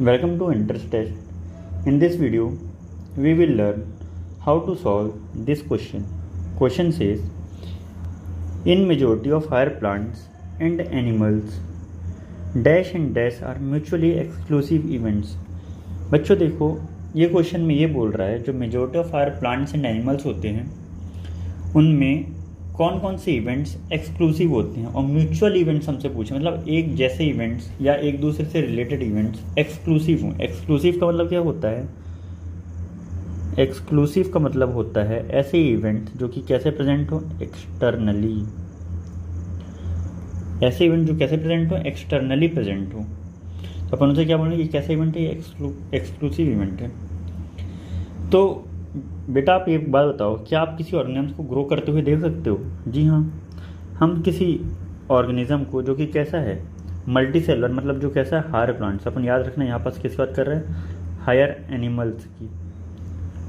Welcome to Interest Test. In this video, we will learn how to solve this question. Question says, in majority of higher plants and animals, dash and dash are mutually exclusive events. बच्चों देखो ये question में ये बोल रहा है जो majority of our plants and animals होते हैं उनमें कौन कौन से इवेंट्स एक्सक्लूसिव होते हैं और म्यूचुअल इवेंट्स हमसे पूछे। मतलब एक जैसे इवेंट्स या एक दूसरे से रिलेटेड इवेंट्स एक्सक्लूसिव हों। एक्सक्लूसिव का मतलब क्या होता है? एक्सक्लूसिव का मतलब होता है ऐसे इवेंट जो कि कैसे प्रेजेंट हो? एक्सटर्नली ऐसे इवेंट जो कैसे प्रेजेंट हो? एक्सटर्नली प्रेजेंट हो। तो अपन उसे क्या बोलेंगे? कैसा इवेंट है? एक्सक्लूसिव इवेंट है। तो बेटा आप एक बात बताओ, क्या आप किसी ऑर्गेनिज्म को ग्रो करते हुए देख सकते हो? जी हाँ। हम किसी ऑर्गेनिज्म को, जो कि कैसा है मल्टी सेलर मतलब जो कैसा है हायर प्लांट्स अपन याद रखना यहाँ पास किस बात कर रहे हैं? हायर एनिमल्स की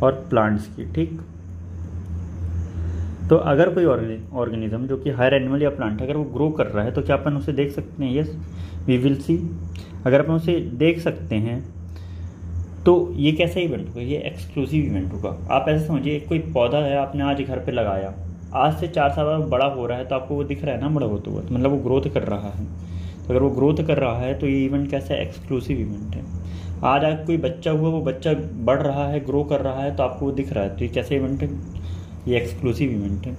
और प्लांट्स की, ठीक? तो अगर कोई ऑर्गेनिज्म जो कि हायर एनिमल या प्लांट अगर वो ग्रो कर रहा है तो क्या अपन उसे देख सकते हैं? यस वी विल सी अगर अपन उसे देख सकते हैं तो ये कैसा इवेंट होगा ये एक्सक्लूसिव इवेंट होगा आप ऐसे समझिए कोई पौधा है आपने आज घर पे लगाया, आज से चार साल बाद बड़ा हो रहा है तो आपको वो दिख रहा है ना बड़ा होता हुआ तो मतलब वो ग्रोथ कर रहा है। तो अगर वो ग्रोथ कर रहा है तो ये इवेंट कैसा एक्सक्लूसिव इवेंट है? आज आज कोई बच्चा हुआ, वो बच्चा बढ़ रहा है ग्रो कर रहा है तो आपको वो दिख रहा है। तो ये कैसा इवेंट है? ये एक्सक्लूसिव इवेंट है।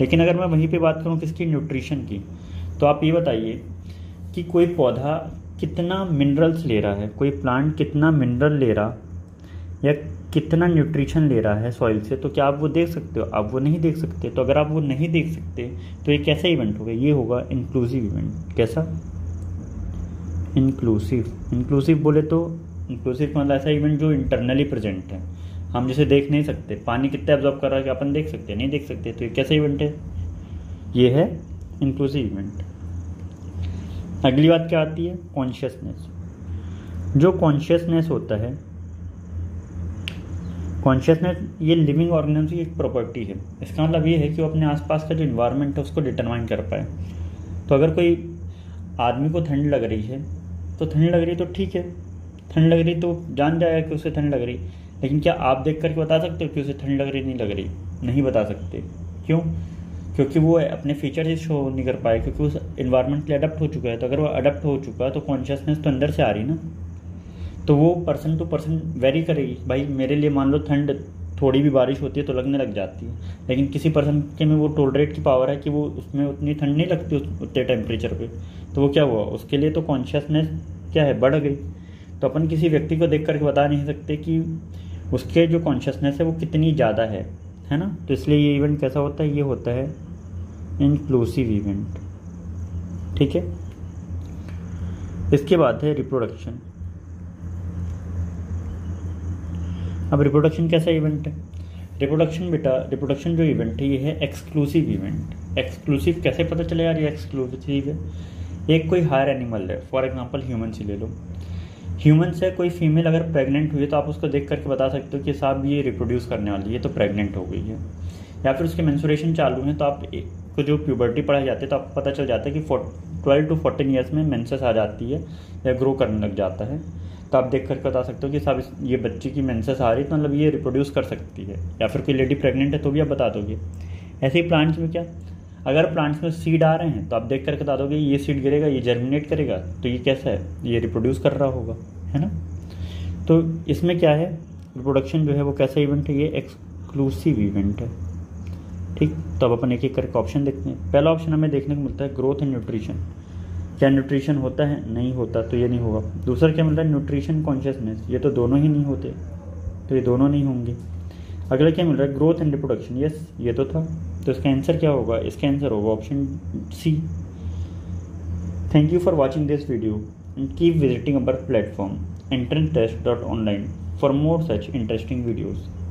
लेकिन अगर मैं वहीं पे बात करूँ किसकी? न्यूट्रिशन की। तो आप ये बताइए कि कोई पौधा कितना मिनरल्स ले रहा है, कोई प्लांट कितना मिनरल ले रहा, या कितना न्यूट्रिशन ले रहा है सॉइल से तो क्या आप वो देख सकते हो? आप वो नहीं देख सकते तो अगर आप वो नहीं देख सकते तो ये कैसा इवेंट होगा? ये होगा इंक्लूसिव इवेंट कैसा? इंक्लूसिव इंक्लूसिव बोले तो इंक्लूसिव मतलब ऐसा इवेंट जो इंटरनली प्रेजेंट है। हम जिसे देख नहीं सकते। पानी कितना एब्जॉर्ब कर रहा है कि अपन देख सकते नहीं देख सकते तो ये कैसा इवेंट है? ये है इंक्लूसिव इवेंट अगली बात क्या आती है? कॉन्शियसनेस जो कॉन्शियसनेस होता है कॉन्शियसनेस ये लिविंग ऑर्गेनिज्म की एक प्रॉपर्टी है। इसका मतलब ये है कि वो अपने आसपास का जो इन्वायरमेंट है, उसको डिटरमाइन कर पाए। तो अगर कोई आदमी को ठंड लग रही है तो ठंड लग रही तो ठीक है। ठंड लग रही तो जान जाएगा कि उसे ठंड लग रही। लेकिन क्या आप देख करके बता सकते हो कि उसे ठंड लग रही, नहीं लग रही? नहीं बता सकते। क्यों? क्योंकि वो अपने फीचर शो नहीं कर पाए, क्योंकि उस इन्वायरमेंट के अडप्ट हो चुका है। तो अगर वो अडप्ट हो चुका है तो कॉन्शियसनेस तो अंदर से आ रही ना। तो वो पर्सन टू पर्सन वेरी करेगी। भाई, मेरे लिए मान लो ठंड, थोड़ी भी बारिश होती है तो लगने लग जाती है। लेकिन किसी पर्सन के में वो टोलरेट की पावर है कि वो उसमें उतनी ठंड नहीं लगती उतने टेम्परेचर पे। तो वो क्या हुआ? उसके लिए तो कॉन्शियसनेस क्या है? बढ़ गई। तो अपन किसी व्यक्ति को देख करके बता नहीं सकते कि उसके जो कॉन्शियसनेस है वो कितनी ज़्यादा है। है ना? तो इसलिए ये इवेंट कैसा होता है? ये होता है इंक्लूसिव इवेंट ठीक है? इसके बाद है रिप्रोडक्शन अब रिप्रोडक्शन कैसा इवेंट है? रिप्रोडक्शन बेटा रिप्रोडक्शन जो इवेंट है, ये है एक्सक्लूसिव इवेंट एक्सक्लूसिव कैसे पता चले यार, ये एक्सक्लूसिव है? एक कोई हायर एनिमल है. फॉर एग्जांपल ह्यूमन से ले लो. ह्यूमन से कोई फीमेल अगर प्रेग्नेंट हुई है तो आप उसको देख करके बता सकते हो कि साहब ये रिप्रोड्यूस करने वाली है तो प्रेग्नेंट हो गई है। या फिर उसके मेंसुरेशन चालू है तो आप को जो प्यूबर्टी पढ़ाई जाती है तो आपको पता चल जाता है कि ट्वेल्व टू फोर्टीन ईयर्स में मेंसेस आ जाती है या ग्रो करने लग जाता है। तो आप देख करके बता सकते हो कि साहब ये बच्चे की मेंसेस आ रही है तो मतलब ये रिप्रोड्यूस कर सकती है। या फिर कोई लेडी प्रेग्नेंट है तो भी आप बता दोगे। ऐसे ही प्लांट्स में क्या? अगर प्लांट्स में सीड आ रहे हैं तो आप देख करके बता दोगे, ये सीड गिरेगा, ये जर्मिनेट करेगा तो ये कैसा है? ये रिप्रोड्यूस कर रहा होगा, है ना? तो इसमें क्या है? रिप्रोडक्शन जो है वो कैसा इवेंट है? ये एक्सक्लूसिव इवेंट है, ठीक? तो अब अपन एक एक करके ऑप्शन देखते हैं। पहला ऑप्शन हमें देखने को मिलता है ग्रोथ एंड न्यूट्रिशन क्या न्यूट्रिशन होता है? नहीं होता तो ये नहीं होगा। दूसरा क्या मिलता है? न्यूट्रिशन कॉन्शियसनेस ये तो दोनों ही नहीं होते तो ये दोनों नहीं होंगे। अगला क्या मिल रहा है? ग्रोथ एंड रिप्रोडक्शन यस ये तो था। तो इसका आंसर क्या होगा? इसका आंसर होगा option C thank you for watching this video and keep visiting our platform entrance test dot online for more such interesting videos